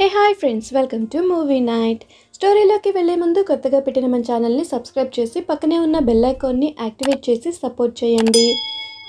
Hey hi friends welcome to movie night స్టోరీలోకి వెళ్ళే ముందు కొత్తగా పెట్టిన మన ఛానల్ని సబ్స్క్రైబ్ చేసి పక్కనే ఉన్న బెల్ ఐకాన్ని యాక్టివేట్ చేసి సపోర్ట్ చేయండి.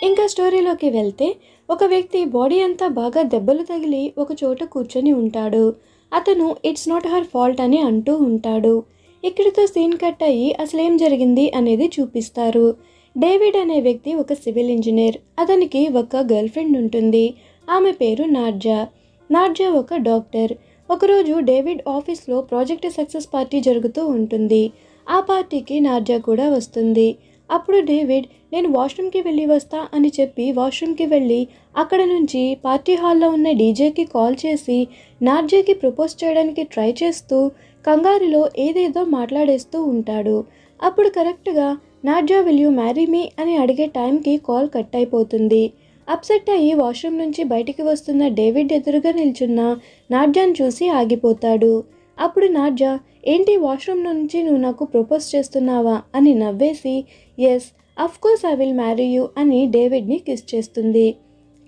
ఇంకా స్టోరీలోకి వెళ్తే ఒక వ్యక్తి బాడీ అంతా బాగా దెబ్బలు తగిలి ఒక చోట కూర్చొని ఉంటాడు. అతను ఇట్స్ నాట్ హర్ ఫాల్ట్ అని అంటూ ఉంటాడు. ఇక్కడితో సీన్ కట్ అయ్యి అసలు ఏం జరిగింది అనేది చూపిస్తారు. డేవిడ్ అనే వ్యక్తి ఒక సివిల్ ఇంజనీర్ అతనికి ఒక గర్ల్ ఫ్రెండ్ ఉంటుంది. ఆమె పేరు నార్జా. నార్జా ఒక డాక్టర్ ఒకరోజు డేవిడ్ ఆఫీస్లో ప్రాజెక్ట్ సక్సెస్ పార్టీ జరుగుతూ ఉంటుంది. ఆ పార్టీకి నార్జా కూడా వస్తుంది. అప్పుడు డేవిడ్ నేను వాష్రూమ్కి వెళ్ళి వస్తా అని చెప్పి వాష్రూమ్కి వెళ్ళి అక్కడ నుంచి పార్టీ హాల్లో ఉన్న డీజేకి కాల్ చేసి నార్జాకి ప్రపోజ్ చేయడానికి ట్రై చేస్తూ కంగారులో ఏదేదో మాట్లాడేస్తూ ఉంటాడు. అప్పుడు కరెక్ట్గా Nadja will you marry me? అని అడిగే టైంకి కాల్ కట్ అయిపోతుంది. అప్సెట్ అయ్యి వాష్రూమ్ నుంచి బయటికి వస్తున్న డేవిడ్ ఎదురుగా నిల్చున్న నార్జాను చూసి ఆగిపోతాడు. అప్పుడు నాడ్జా ఏంటి వాష్రూమ్ నుంచి నువ్వు నాకు ప్రపోజ్ చేస్తున్నావా? అని నవ్వేసి yes of course I will marry you అని డేవిడ్ని కిస్ చేస్తుంది.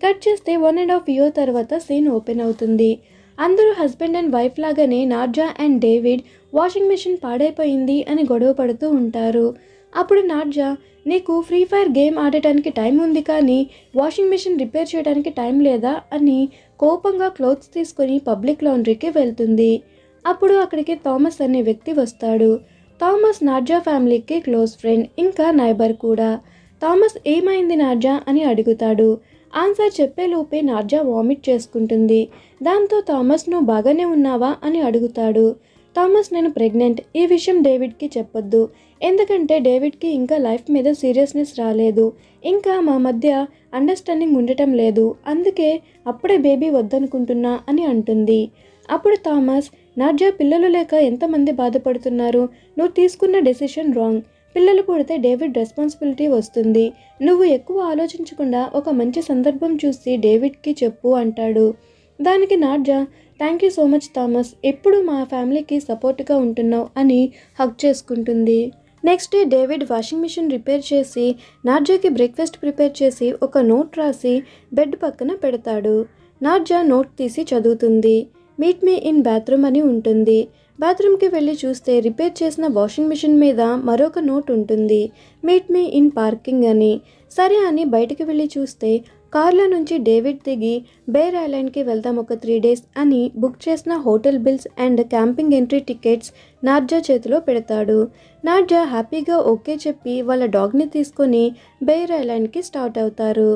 కట్ చేస్తే వన్ అండ్ హాఫ్ ఇయర్ తర్వాత సీన్ ఓపెన్ అవుతుంది. అందరూ హస్బెండ్ అండ్ వైఫ్ లాగానే Nadja and David washing machine పాడైపోయింది అని గొడవ పడుతూ ఉంటారు. అప్పుడు నాడ్జా నీకు ఫ్రీ ఫైర్ గేమ్ ఆడటానికి టైం ఉంది కానీ వాషింగ్ మిషన్ రిపేర్ చేయడానికి టైం లేదా అని కోపంగా క్లోత్స్ తీసుకొని పబ్లిక్ లాండ్రీకి వెళ్తుంది. అప్పుడు అక్కడికి థామస్ అనే వ్యక్తి వస్తాడు. థామస్ నాడ్జా ఫ్యామిలీకి క్లోజ్ ఫ్రెండ్ ఇంకా నైబర్ కూడా. థామస్ ఏమైంది నాడ్జా అని అడుగుతాడు. ఆన్సర్ చెప్పేలోపే నార్జా వామిట్ చేసుకుంటుంది. దాంతో థామస్ నువ్వు బాగానే ఉన్నావా? అని అడుగుతాడు. థామస్ నేను ప్రెగ్నెంట్. ఈ విషయం డేవిడ్కి చెప్పొద్దు. ఎందుకంటే డేవిడ్కి ఇంకా లైఫ్ మీద సీరియస్నెస్ రాలేదు. ఇంకా మా మధ్య అండర్స్టాండింగ్ ఉండటం లేదు. అందుకే అప్పుడే బేబీ వద్దనుకుంటున్నా అని అంటుంది. అప్పుడు థామస్ నాడ్జా పిల్లలు లేక ఎంతమంది బాధపడుతున్నారు? నువ్వు తీసుకున్న డెసిషన్ రాంగ్. పిల్లలు పుడితే డేవిడ్ రెస్పాన్సిబిలిటీ వస్తుంది. నువ్వు ఎక్కువ ఆలోచించకుండా ఒక మంచి సందర్భం చూసి డేవిడ్కి చెప్పు అంటాడు. దానికి Nadja thank you so much Thomas. ఎప్పుడు మా ఫ్యామిలీకి సపోర్ట్గా ఉంటున్నావు? అని హక్ చేసుకుంటుంది. Next day David washing machine repair చేసి నార్జాకి బ్రేక్ఫాస్ట్ ప్రిపేర్ చేసి ఒక నోట్ రాసి బెడ్ పక్కన పెడతాడు. నార్జా నోట్ తీసి చదువుతుంది. మీట్ మీ ఇన్ బాత్రూమ్ అని ఉంటుంది. బాత్రూమ్కి వెళ్ళి చూస్తే రిపేర్ చేసిన వాషింగ్ మిషన్ మీద మరొక నోట్ ఉంటుంది. మీట్ మీ ఇన్ పార్కింగ్ అని. సరే అని బయటకు వెళ్ళి చూస్తే కార్లో నుంచి డేవిడ్ దిగి బేర్ ఐలాండ్కి వెళ్దాం ఒక త్రీ డేస్ అని బుక్ చేసిన hotel bills and camping entry tickets Nadja చేతిలో పెడతాడు. నార్జా హ్యాపీగా ఓకే చెప్పి వాళ్ళ డాగ్ని తీసుకొని బేర్ ఐలాండ్కి స్టార్ట్ అవుతారు.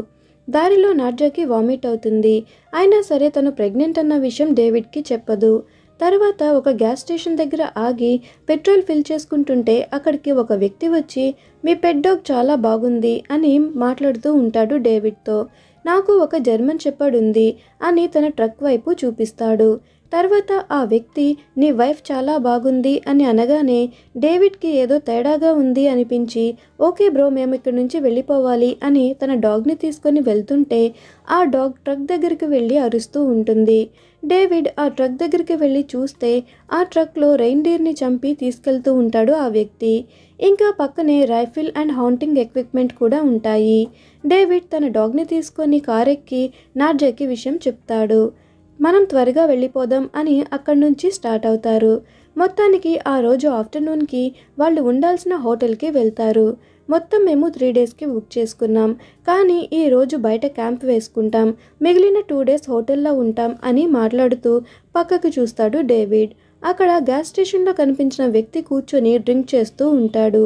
దారిలో నార్జాకి వామిట్ అవుతుంది. అయినా సరే తను ప్రెగ్నెంట్ అన్న విషయం డేవిడ్కి చెప్పదు. తర్వాత ఒక గ్యాస్ స్టేషన్ దగ్గర ఆగి పెట్రోల్ ఫిల్ చేసుకుంటుంటే అక్కడికి ఒక వ్యక్తి వచ్చి మీ పెట్ డాగ్ చాలా బాగుంది అని మాట్లాడుతూ ఉంటాడు డేవిడ్తో. నాకు ఒక జర్మన్ చెప్పాడు ఉంది అని తన ట్రక్ వైపు చూపిస్తాడు. తర్వాత ఆ వ్యక్తి నీ వైఫ్ చాలా బాగుంది అని అనగానే డేవిడ్కి ఏదో తేడాగా ఉంది అనిపించి ఓకే బ్రో మేము ఇక్కడి నుంచి వెళ్ళిపోవాలి అని తన డాగ్ని తీసుకొని వెళ్తుంటే ఆ డాగ్ ట్రక్ దగ్గరికి వెళ్ళి అరుస్తూ ఉంటుంది. డేవిడ్ ఆ ట్రక్ దగ్గరికి వెళ్ళి చూస్తే ఆ ట్రక్లో రెయిన్ డీర్ని చంపి తీసుకెళ్తూ ఉంటాడు ఆ వ్యక్తి. ఇంకా పక్కనే రైఫిల్ అండ్ హౌంటింగ్ ఎక్విప్మెంట్ కూడా ఉంటాయి. డేవిడ్ తన డాగ్ని తీసుకొని కారెక్కి నార్జాకి విషయం చెప్తాడు. మనం త్వరగా వెళ్ళిపోదాం అని అక్కడి నుంచి స్టార్ట్ అవుతారు. మొత్తానికి ఆ రోజు ఆఫ్టర్నూన్కి వాళ్ళు ఉండాల్సిన హోటల్కి వెళ్తారు. మొత్తం మేము త్రీ డేస్కి బుక్ చేసుకున్నాం. కానీ ఈ రోజు బయట క్యాంప్ వేసుకుంటాం. మిగిలిన టూ డేస్ హోటల్లో ఉంటాం అని మాట్లాడుతూ పక్కకు చూస్తాడు డేవిడ్. అక్కడ గ్యాస్ స్టేషన్లో కనిపించిన వ్యక్తి కూర్చొని డ్రింక్ చేస్తూ ఉంటాడు.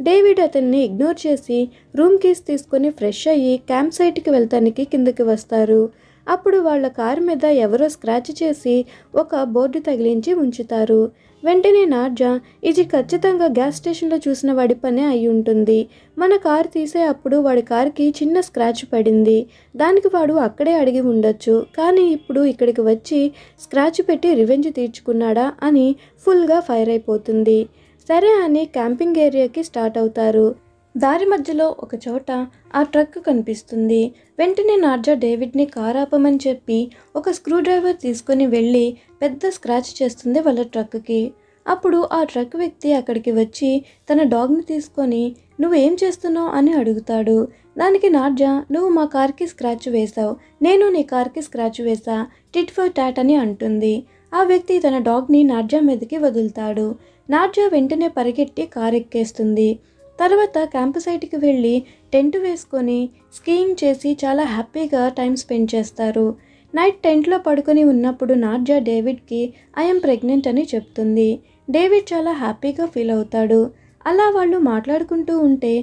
డేవిడ్ అతన్ని ఇగ్నోర్ చేసి రూమ్ కీస్ తీసుకొని ఫ్రెష్ అయ్యి క్యాంప్ సైట్కి వెళ్తానికి కిందకి వస్తారు. అప్పుడు వాళ్ళ కారు మీద ఎవరో స్క్రాచ్ చేసి ఒక బోర్డు తగిలించి ఉంచుతారు. వెంటనే నార్జా ఇది ఖచ్చితంగా గ్యాస్ స్టేషన్లో చూసిన వాడి పనే అయి ఉంటుంది. మన కారు తీసే అప్పుడు వాడి కారుకి చిన్న స్క్రాచ్ పడింది. దానికి వాడు అక్కడే అడిగి ఉండొచ్చు. కానీ ఇప్పుడు ఇక్కడికి వచ్చి స్క్రాచ్ పెట్టి రివెంజ్ తీర్చుకున్నాడా అని ఫుల్గా ఫైర్ అయిపోతుంది. సరే అని క్యాంపింగ్ ఏరియాకి స్టార్ట్ అవుతారు. దారి మధ్యలో ఒక చోట ఆ ట్రక్ కనిపిస్తుంది. వెంటనే నార్జా డేవిడ్ని కార్ ఆపమని చెప్పి ఒక స్క్రూ డ్రైవర్ తీసుకొని వెళ్ళి పెద్ద స్క్రాచ్ చేస్తుంది వాళ్ళ ట్రక్కి. అప్పుడు ఆ ట్రక్ వ్యక్తి అక్కడికి వచ్చి తన డాగ్ని తీసుకొని నువ్వేం చేస్తున్నావు? అని అడుగుతాడు. దానికి నార్జా నువ్వు మా కార్కి స్క్రాచ్ వేశావు. నేను నీ కార్కి స్క్రాచ్ వేసా టిట్ ఫర్ టాట్ అని అంటుంది. ఆ వ్యక్తి తన డాగ్ని నార్జా మీదకి వదులుతాడు. నార్జా వెంటనే పరిగెట్టి కారు ఎక్కేస్తుంది తర్వాత క్యాంపు సైట్కి వెళ్ళి టెంట్ వేసుకొని స్కీయింగ్ చేసి చాలా హ్యాపీగా టైం స్పెండ్ చేస్తారు. నైట్ టెంట్లో పడుకొని ఉన్నప్పుడు నార్జా డేవిడ్కి ఐఎమ్ ప్రెగ్నెంట్ అని చెప్తుంది. డేవిడ్ చాలా హ్యాపీగా ఫీల్ అవుతాడు. అలా వాళ్ళు మాట్లాడుకుంటూ ఉంటే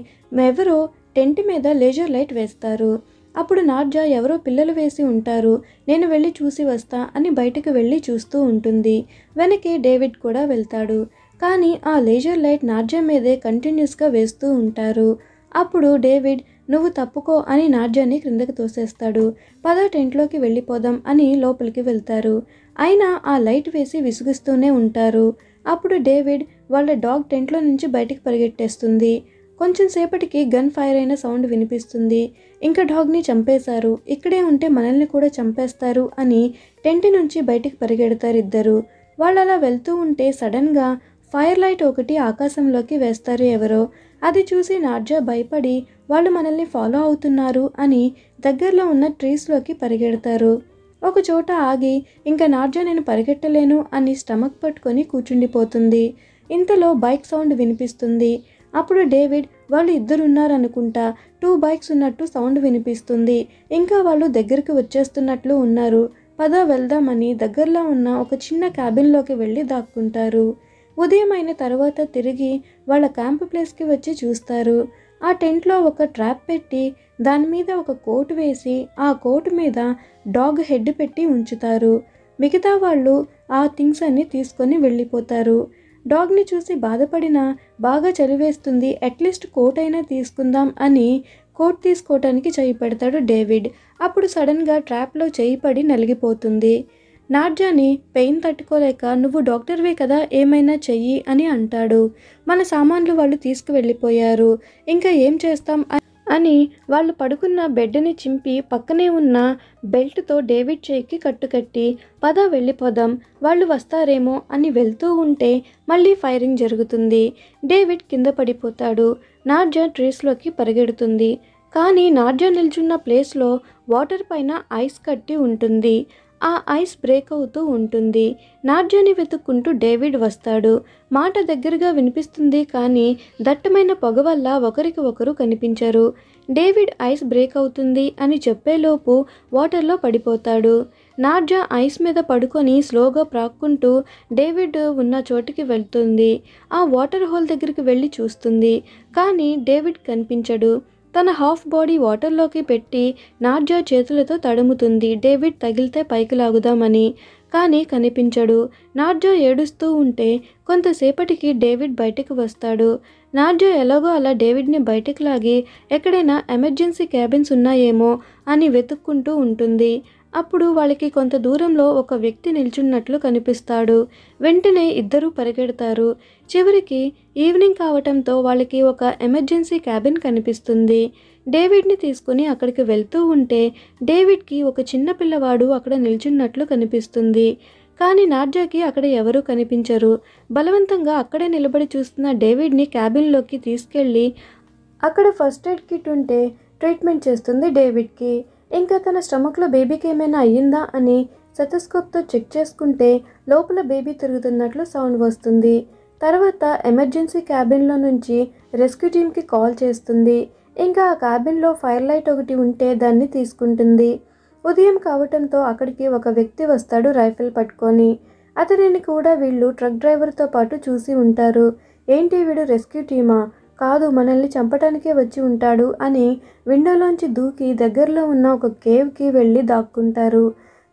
ఎవరో టెంట్ మీద లేజర్ లైట్ వేస్తారు. అప్పుడు నార్జా ఎవరో పిల్లలు వేసి ఉంటారు. నేను వెళ్ళి చూసి వస్తా అని బయటకు వెళ్ళి చూస్తూ ఉంటుంది. వెనకే డేవిడ్ కూడా వెళ్తాడు. కానీ ఆ లేజర్ లైట్ నార్జా మీదే కంటిన్యూస్గా వేస్తూ ఉంటారు. అప్పుడు డేవిడ్ నువ్వు తప్పుకో అని నార్జాని క్రిందకి తోసేస్తాడు. పదో టెంట్లోకి వెళ్ళిపోదాం అని లోపలికి వెళ్తారు. అయినా ఆ లైట్ వేసి విసిగిస్తూనే ఉంటారు. అప్పుడు డేవిడ్ వాళ్ళ డాగ్ టెంట్లో నుంచి బయటికి పరిగెట్టేస్తుంది. కొంచెం సేపటికి గన్ ఫైర్ అయిన సౌండ్ వినిపిస్తుంది. ఇంకా డాగ్ని చంపేశారు. ఇక్కడే ఉంటే మనల్ని కూడా చంపేస్తారు అని టెంట్ నుంచి బయటికి పరిగెడతారు ఇద్దరు వాళ్ళు అలా వెళ్తూ ఉంటే సడన్గా ఫైర్ లైట్ ఒకటి ఆకాశంలోకి వేస్తారు ఎవరో. అది చూసి నార్జా భయపడి వాళ్ళు మనల్ని ఫాలో అవుతున్నారు అని దగ్గరలో ఉన్న ట్రీస్లోకి పరిగెడతారు. ఒక చోట ఆగి ఇంకా నార్జా నేను పరిగెట్టలేను అని స్టమక్ పట్టుకొని కూర్చుండిపోతుంది. ఇంతలో బైక్ సౌండ్ వినిపిస్తుంది. అప్పుడు డేవిడ్ వాళ్ళు ఇద్దరు ఉన్నారనుకుంటా టూ బైక్స్ ఉన్నట్టు సౌండ్ వినిపిస్తుంది. ఇంకా వాళ్ళు దగ్గరికి వచ్చేస్తున్నట్లు ఉన్నారు. పద వెళ్దామని దగ్గరలో ఉన్న ఒక చిన్న క్యాబిన్లోకి వెళ్ళి దాక్కుంటారు. ఉదయం అయిన తర్వాత తిరిగి వాళ్ళ క్యాంప్ ప్లేస్కి వచ్చి చూస్తారు. ఆ టెంట్లో ఒక ట్రాప్ పెట్టి దాని మీద ఒక కోట్ వేసి ఆ కోట్ మీద డాగ్ హెడ్ పెట్టి ఉంచుతారు. మిగతా వాళ్ళు ఆ థింగ్స్ అన్ని తీసుకొని వెళ్ళిపోతారు. డాగ్ని చూసి బాధపడిన బాగా చలివేస్తుంది అట్లీస్ట్ కోట్ అయినా తీసుకుందాం అని కోట్ తీసుకోవటానికి చేయి పెడతాడు డేవిడ్. అప్పుడు సడన్గా ట్రాప్లో చేయి పడి నలిగిపోతుంది. నార్జాని పెయిన్ తట్టుకోలేక నువ్వు డాక్టర్వే కదా ఏమైనా చెయ్యి అని అంటాడు. మన సామాన్లు వాళ్ళు తీసుకువెళ్ళిపోయారు. ఇంకా ఏం చేస్తాం? అని వాళ్ళు పడుకున్న బెడ్ని చింపి పక్కనే ఉన్న బెల్ట్తో డేవిడ్ చేయికి కట్టుకట్టి పద వెళ్ళిపోదాం వాళ్ళు వస్తారేమో అని వెళ్తూ ఉంటే మళ్ళీ ఫైరింగ్ జరుగుతుంది. డేవిడ్ కింద పడిపోతాడు. నార్జా ట్రీస్లోకి పరిగెడుతుంది. కానీ నార్జా నిల్చున్న ప్లేస్లో వాటర్ పైన ఐస్ కట్టి ఉంటుంది. ఆ ఐస్ బ్రేక్ అవుతూ ఉంటుంది. నార్జాని వెతుక్కుంటూ డేవిడ్ వస్తాడు. మాట దగ్గరగా వినిపిస్తుంది కానీ దట్టమైన పొగ వల్ల ఒకరికి ఒకరు కనిపించరు. డేవిడ్ ఐస్ బ్రేక్ అవుతుంది అని చెప్పేలోపు వాటర్లో పడిపోతాడు. నార్జా ఐస్ మీద పడుకొని స్లోగా ప్రాక్కుంటూ డేవిడ్ ఉన్న చోటికి వెళ్తుంది. ఆ వాటర్ హోల్ దగ్గరికి వెళ్ళి చూస్తుంది. కానీ డేవిడ్ కనిపించడు. తన హాఫ్ బాడీ వాటర్లోకి పెట్టి నార్జా చేతులతో తడుముతుంది. డేవిడ్ తగిలితే పైకి లాగుదామని. కానీ కనిపించడు. నార్జా ఏడుస్తూ ఉంటే కొంతసేపటికి డేవిడ్ బయటకు వస్తాడు. నార్జా ఎలాగో అలా డేవిడ్ని బయటకు లాగి ఎక్కడైనా ఎమర్జెన్సీ క్యాబిన్స్ ఉన్నాయేమో అని వెతుక్కుంటూ ఉంటుంది. అప్పుడు వాళ్ళకి కొంత దూరంలో ఒక వ్యక్తి నిల్చున్నట్లు కనిపిస్తాడు. వెంటనే ఇద్దరూ పరిగెడతారు. చివరికి ఈవినింగ్ కావటంతో వాళ్ళకి ఒక ఎమర్జెన్సీ క్యాబిన్ కనిపిస్తుంది. డేవిడ్ని తీసుకుని అక్కడికి వెళ్తూ ఉంటే డేవిడ్కి ఒక చిన్న పిల్లవాడు అక్కడ నిల్చున్నట్లు కనిపిస్తుంది. కానీ నార్జాకి అక్కడ ఎవరూ కనిపించరు. బలవంతంగా అక్కడే నిలబడి చూస్తున్న డేవిడ్ని క్యాబిన్లోకి తీసుకెళ్ళి అక్కడ ఫస్ట్ ఎయిడ్ కిట్ ఉంటే ట్రీట్మెంట్ చేస్తుంది డేవిడ్కి. ఇంకా తన స్టమక్లో బేబీకి ఏమైనా అయ్యిందా అని సెటస్కోప్తో చెక్ చేసుకుంటే లోపల బేబీ తిరుగుతున్నట్లు సౌండ్ వస్తుంది. తర్వాత ఎమర్జెన్సీ క్యాబిన్లో నుంచి రెస్క్యూ టీమ్కి కాల్ చేస్తుంది. ఇంకా ఆ క్యాబిన్లో ఫైర్ లైట్ ఒకటి ఉంటే దాన్ని తీసుకుంటుంది. ఉదయం కావటంతో అక్కడికి ఒక వ్యక్తి వస్తాడు రైఫిల్ పట్టుకొని. అతనిని కూడా వీళ్ళు ట్రక్ డ్రైవర్తో పాటు చూసి ఉంటారు. ఏంటి వీడు రెస్క్యూ టీమా? కాదు మనల్ని చంపటానికే వచ్చి ఉంటాడు అని విండోలోంచి దూకి దగ్గరలో ఉన్న ఒక కేవ్కి వెళ్ళి దాక్కుంటారు.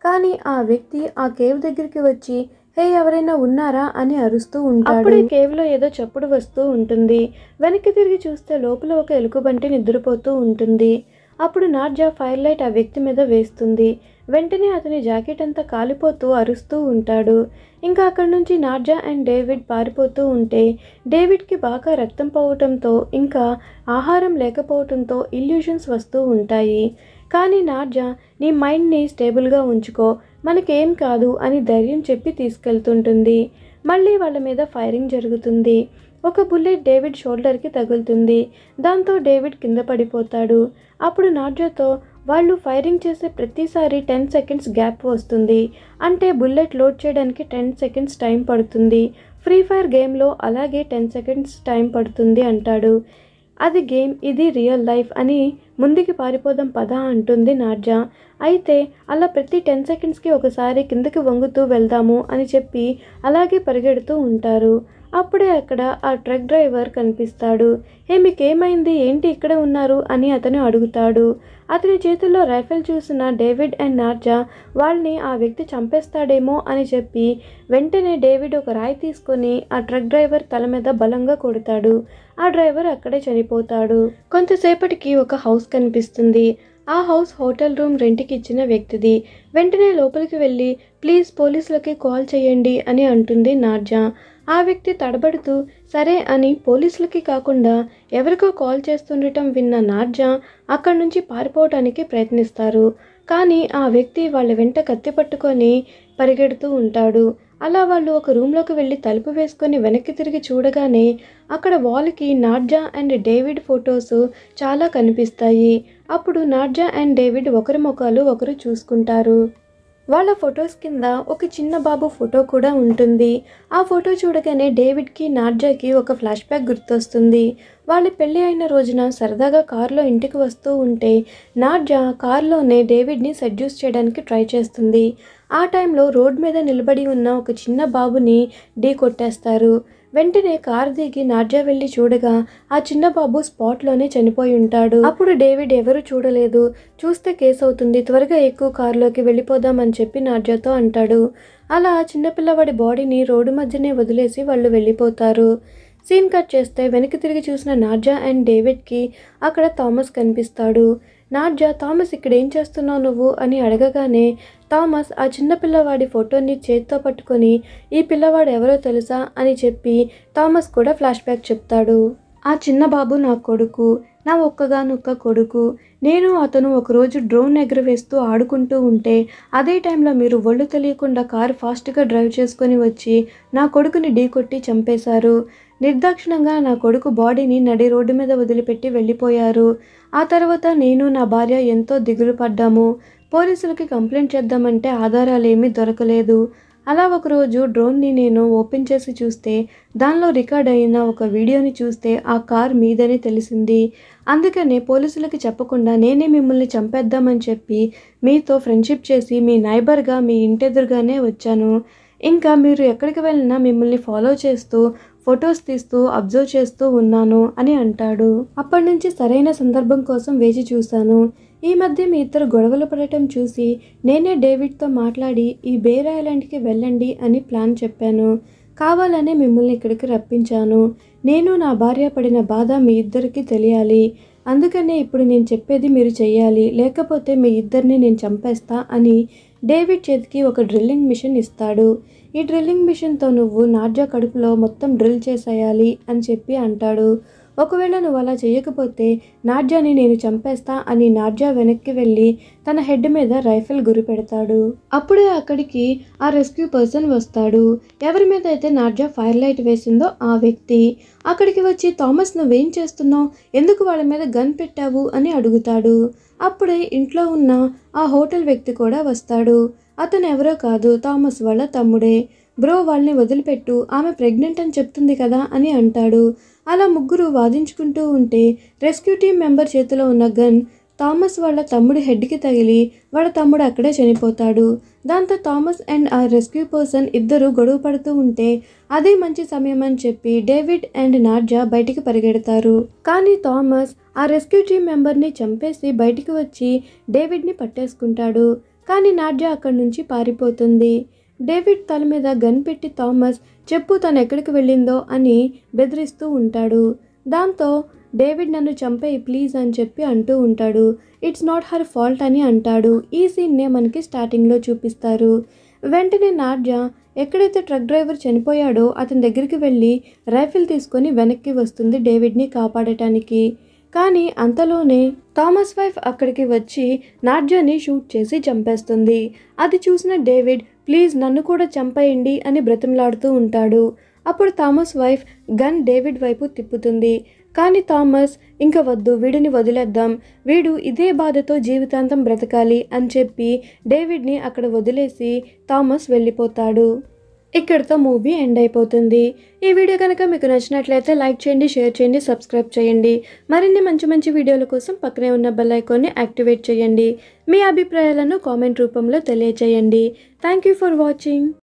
కానీ ఆ వ్యక్తి ఆ కేవ్ దగ్గరికి వచ్చి హే ఎవరైనా ఉన్నారా? అని అరుస్తూ ఉంటాడు. అప్పుడే కేవ్లో ఏదో చప్పుడు వస్తూ ఉంటుంది. వెనక్కి తిరిగి చూస్తే లోపల ఒక ఎలుకబంటి నిద్రపోతూ ఉంటుంది. అప్పుడు నార్జా ఫైర్ లైట్ ఆ వ్యక్తి మీద వేస్తుంది. వెంటనే అతని జాకెట్ అంతా కాలిపోతూ అరుస్తూ ఉంటాడు. ఇంకా అక్కడి నుంచి నార్జా అండ్ డేవిడ్ పారిపోతూ ఉంటే డేవిడ్కి బాగా రక్తం పోవటంతో ఇంకా ఆహారం లేకపోవటంతో ఇల్యూషన్స్ వస్తూ ఉంటాయి. కానీ నార్జా నీ మైండ్ని స్టేబుల్గా ఉంచుకో మనకేం కాదు అని ధైర్యం చెప్పి తీసుకెళ్తుంటుంది. మళ్ళీ వాళ్ళ మీద ఫైరింగ్ జరుగుతుంది. ఒక బుల్లెట్ డేవిడ్ షోల్డర్కి తగులుతుంది. దాంతో డేవిడ్ కింద పడిపోతాడు. అప్పుడు నార్జాతో వాళ్ళు ఫైరింగ్ చేసే ప్రతిసారి టెన్ సెకండ్స్ గ్యాప్ వస్తుంది. అంటే బుల్లెట్ లోడ్ చేయడానికి టెన్ సెకండ్స్ టైం పడుతుంది. ఫ్రీ ఫైర్ గేమ్లో అలాగే టెన్ సెకండ్స్ టైం పడుతుంది అంటాడు. అది గేమ్ ఇది రియల్ లైఫ్ అని ముందుకి పారిపోదాం పద అంటుంది నార్జా. అయితే అలా ప్రతి టెన్ సెకండ్స్కి ఒకసారి కిందకి వంగుతూ వెళ్దాము అని చెప్పి అలాగే పరిగెడుతూ ఉంటారు. అప్పుడే అక్కడ ఆ ట్రక్ డ్రైవర్ కనిపిస్తాడు. హే మీకేమైంది? ఏంటి ఇక్కడ ఉన్నారు? అని అతను అడుగుతాడు. అతని చేతుల్లో రైఫిల్ చూసిన డేవిడ్ అండ్ నార్జా వాళ్ళని ఆ వ్యక్తి చంపేస్తాడేమో అని చెప్పి వెంటనే డేవిడ్ ఒక రాయి తీసుకొని ఆ ట్రక్ డ్రైవర్ తల మీద బలంగా కొడతాడు. ఆ డ్రైవర్ అక్కడే చనిపోతాడు. కొంతసేపటికి ఒక హౌస్ కనిపిస్తుంది. ఆ హౌస్ హోటల్ రూమ్ రెంట్కి ఇచ్చిన వ్యక్తిది. వెంటనే లోపలికి వెళ్ళి ప్లీజ్ పోలీసులకి కాల్ చేయండి అని అంటుంది నార్జా. ఆ వ్యక్తి తడబడుతూ సరే అని పోలీసులకి కాకుండా ఎవరికో కాల్ చేస్తుండటం విన్న నార్జా అక్కడి నుంచి పారిపోవడానికి ప్రయత్నిస్తారు. కానీ ఆ వ్యక్తి వాళ్ళ వెంట కత్తి పట్టుకొని పరిగెడుతూ ఉంటాడు. అలా వాళ్ళు ఒక రూమ్లోకి వెళ్ళి తలుపు వేసుకొని వెనక్కి తిరిగి చూడగానే అక్కడ వాల్కి నార్జా అండ్ డేవిడ్ ఫొటోస్ చాలా కనిపిస్తాయి. అప్పుడు నార్జా అండ్ డేవిడ్ ఒకరి ముఖాలు ఒకరు చూసుకుంటారు. వాళ్ళ ఫొటోస్ కింద ఒక చిన్న బాబు ఫోటో కూడా ఉంటుంది. ఆ ఫోటో చూడగానే డేవిడ్కి నార్జాకి ఒక ఫ్లాష్ బ్యాక్ గుర్తొస్తుంది. వాళ్ళ పెళ్ళి అయిన రోజున సరదాగా కారులో ఇంటికి వస్తూ ఉంటే నార్జా కారులోనే డేవిడ్ని సడ్యూస్ చేయడానికి ట్రై చేస్తుంది. ఆ టైంలో రోడ్ మీద నిలబడి ఉన్న ఒక చిన్న బాబుని ఢీ కొట్టేస్తారు. వెంటనే కార్ దిగి నార్జా వెళ్ళి చూడగా ఆ చిన్న బాబు స్పాట్లోనే చనిపోయి ఉంటాడు. అప్పుడు డేవిడ్ ఎవరు చూడలేదు. చూస్తే కేసు అవుతుంది త్వరగా ఎక్కువ కారులోకి వెళ్ళిపోదామని చెప్పి నార్జాతో అంటాడు. అలా చిన్నపిల్లవాడి బాడీని రోడ్డు మధ్యనే వదిలేసి వాళ్ళు వెళ్ళిపోతారు. సీన్ కట్ చేస్తే వెనక్కి తిరిగి చూసిన నార్జా అండ్ డేవిడ్కి అక్కడ థామస్ కనిపిస్తాడు. నాడ్జా థామస్ ఇక్కడ ఏం చేస్తున్నావు నువ్వు? అని అడగగానే థామస్ ఆ చిన్న పిల్లవాడి ఫోటోని చేత్తో పట్టుకొని ఈ పిల్లవాడు ఎవరో తెలుసా? అని చెప్పి థామస్ కూడా ఫ్లాష్ బ్యాక్ చెప్తాడు. ఆ చిన్న బాబు నా కొడుకు నా ఒక్కగానొక్క కొడుకు. నేను అతను ఒకరోజు డ్రోన్ ఎగరవేస్తూ ఆడుకుంటూ ఉంటే అదే టైంలో మీరు ఒళ్ళు తెలియకుండా కారు ఫాస్ట్గా డ్రైవ్ చేసుకొని వచ్చి నా కొడుకుని ఢీకొట్టి చంపేశారు. నిర్దాక్షిణంగా నా కొడుకు బాడీని నడి రోడ్డు మీద వదిలిపెట్టి వెళ్ళిపోయారు. ఆ తర్వాత నేను నా భార్య ఎంతో దిగులు పడ్డాము. పోలీసులకి కంప్లైంట్ చేద్దామంటే ఆధారాలేమీ దొరకలేదు. అలా ఒకరోజు డ్రోన్ని నేను ఓపెన్ చేసి చూస్తే దానిలో రికార్డ్ అయిన ఒక వీడియోని చూస్తే ఆ కార్ మీదని తెలిసింది. అందుకనే పోలీసులకి చెప్పకుండా నేనే మిమ్మల్ని చంపేద్దామని చెప్పి మీతో ఫ్రెండ్షిప్ చేసి మీ నైబర్గా మీ ఇంటెదురుగానే వచ్చాను. ఇంకా మీరు ఎక్కడికి వెళ్ళినా మిమ్మల్ని ఫాలో చేస్తూ ఫొటోస్ తీస్తూ అబ్జర్వ్ చేస్తూ ఉన్నాను అని అంటాడు. అప్పటి నుంచి సరైన సందర్భం కోసం వేచి చూశాను. ఈ మధ్య మీ ఇద్దరు గొడవలు పడటం చూసి నేనే డేవిడ్తో మాట్లాడి ఈ బేర్ ఐలాండ్కి వెళ్ళండి అని ప్లాన్ చెప్పాను. కావాలనే మిమ్మల్ని ఇక్కడికి రప్పించాను. నేను నా భార్య పడిన బాధ మీ ఇద్దరికీ తెలియాలి. అందుకనే ఇప్పుడు నేను చెప్పేది మీరు చేయాలి లేకపోతే మీ ఇద్దరిని నేను చంపేస్తా అని డేవిడ్ చేతికి ఒక డ్రిల్లింగ్ మిషన్ ఇస్తాడు. ఈ డ్రిల్లింగ్ మిషన్తో నువ్వు నార్జా కడుపులో మొత్తం డ్రిల్ చేసేయాలి అని చెప్పి అంటాడు. ఒకవేళ నువ్వు అలా చేయకపోతే నార్జాని నేను చంపేస్తా అని నార్జా వెనక్కి వెళ్ళి తన హెడ్ మీద రైఫిల్ గురి పెడతాడు. అప్పుడే అక్కడికి ఆ రెస్క్యూ పర్సన్ వస్తాడు. ఎవరి మీద అయితే నార్జా ఫైర్ లైట్ వేసిందో ఆ వ్యక్తి. అక్కడికి వచ్చి థామస్ నువ్వేం చేస్తున్నావు? ఎందుకు వాళ్ళ మీద గన్ పెట్టావు? అని అడుగుతాడు. అప్పుడే ఇంట్లో ఉన్న ఆ హోటల్ వ్యక్తి కూడా వస్తాడు. అతను ఎవరో కాదు థామస్ వాళ్ళ తమ్ముడే. బ్రో వాళ్ళని వదిలిపెట్టు ఆమె ప్రెగ్నెంట్ అని చెప్తుంది కదా అని అంటాడు. అలా ముగ్గురు వాదించుకుంటూ ఉంటే రెస్క్యూ టీం మెంబర్ చేతిలో ఉన్న గన్ థామస్ వాళ్ళ తమ్ముడి హెడ్కి తగిలి వాళ్ళ తమ్ముడు అక్కడే చనిపోతాడు. దాంతో థామస్ అండ్ ఆ రెస్క్యూ పర్సన్ ఇద్దరు గొడవ పడుతూ ఉంటే అదే మంచి సమయం అని చెప్పి డేవిడ్ అండ్ నార్జా బయటికి పరిగెడతారు. కానీ థామస్ ఆ రెస్క్యూ టీం మెంబర్ని చంపేసి బయటికి వచ్చి డేవిడ్ని పట్టేసుకుంటాడు. కానీ నాడ్యా అక్కడి నుంచి పారిపోతుంది. డేవిడ్ తల మీద గన్ పెట్టి థామస్ చెప్పు తను ఎక్కడికి వెళ్ళిందో అని బెదిరిస్తూ ఉంటాడు. దాంతో డేవిడ్ నన్ను చంపేయి ప్లీజ్ అని చెప్పి అంటూ ఉంటాడు. ఇట్స్ నాట్ హర్ ఫాల్ట్ అని అంటాడు. ఈ సీన్నే మనకి స్టార్టింగ్లో చూపిస్తారు. వెంటనే నార్జా ఎక్కడైతే ట్రక్ డ్రైవర్ చనిపోయాడో అతని దగ్గరికి వెళ్ళి రైఫిల్ తీసుకొని వెనక్కి వస్తుంది డేవిడ్ని కాపాడటానికి. కానీ అంతలోనే థామస్ వైఫ్ అక్కడికి వచ్చి నార్జాని షూట్ చేసి చంపేస్తుంది. అది చూసిన డేవిడ్ ప్లీజ్ నన్ను కూడా చంపేయండి అని బ్రతిమలాడుతూ ఉంటాడు. అప్పుడు థామస్ వైఫ్ గన్ డేవిడ్ వైపు తిప్పుతుంది. కానీ థామస్ ఇంకా వద్దు వీడిని వదిలేద్దాం. వీడు ఇదే బాధతో జీవితాంతం బ్రతకాలి అని చెప్పి డేవిడ్ని అక్కడ వదిలేసి థామస్ వెళ్ళిపోతాడు. ఇక్కడితో మూవీ ఎండ్ అయిపోతుంది. ఈ వీడియో కనుక మీకు నచ్చినట్లయితే లైక్ చేయండి షేర్ చేయండి సబ్స్క్రైబ్ చేయండి. మరిన్ని మంచి మంచి వీడియోల కోసం పక్కనే ఉన్న బెల్ ఐకాన్ని యాక్టివేట్ చేయండి. మీ అభిప్రాయాలను కామెంట్ రూపంలో తెలియచేయండి. Thank you for watching.